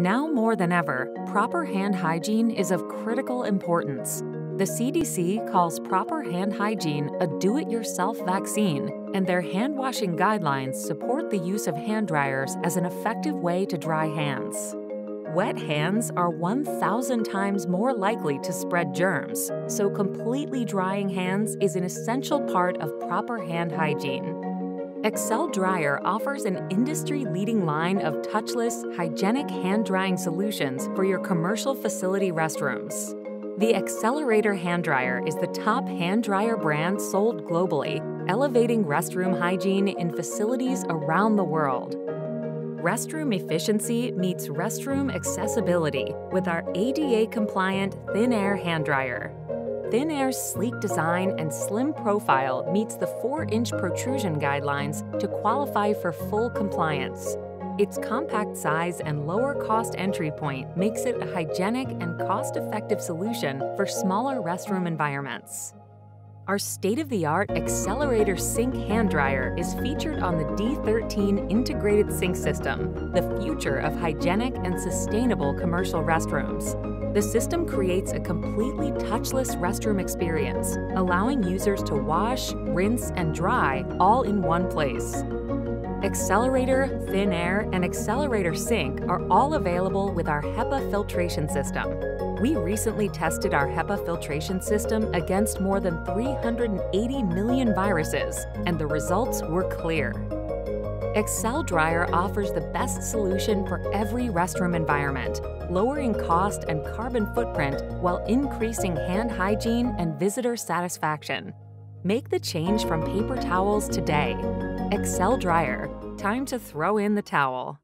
Now more than ever, proper hand hygiene is of critical importance. The CDC calls proper hand hygiene a do it yourself vaccine, and their hand washing guidelines support the use of hand dryers as an effective way to dry hands. Wet hands are 1,000 times more likely to spread germs, so completely drying hands is an essential part of proper hand hygiene. Excel Dryer offers an industry leading line of touchless, hygienic hand drying solutions for your commercial facility restrooms. The XLERATOR Hand Dryer is the top hand dryer brand sold globally, elevating restroom hygiene in facilities around the world. Restroom efficiency meets restroom accessibility with our ADA compliant ThinAir Hand Dryer. ThinAir's sleek design and slim profile meets the 4-inch protrusion guidelines to qualify for full compliance. Its compact size and lower cost entry point makes it a hygienic and cost-effective solution for smaller restroom environments. Our state-of-the-art XLERATORsync hand dryer is featured on the D13 integrated sink system, the future of hygienic and sustainable commercial restrooms. The system creates a completely touchless restroom experience, allowing users to wash, rinse, and dry all in one place. XLERATOR, Thin Air, and XLERATORsync are all available with our HEPA filtration system. We recently tested our HEPA filtration system against more than 380 million viruses, and the results were clear. Excel Dryer offers the best solution for every restroom environment, lowering cost and carbon footprint while increasing hand hygiene and visitor satisfaction. Make the change from paper towels today. Excel Dryer. Time to throw in the towel.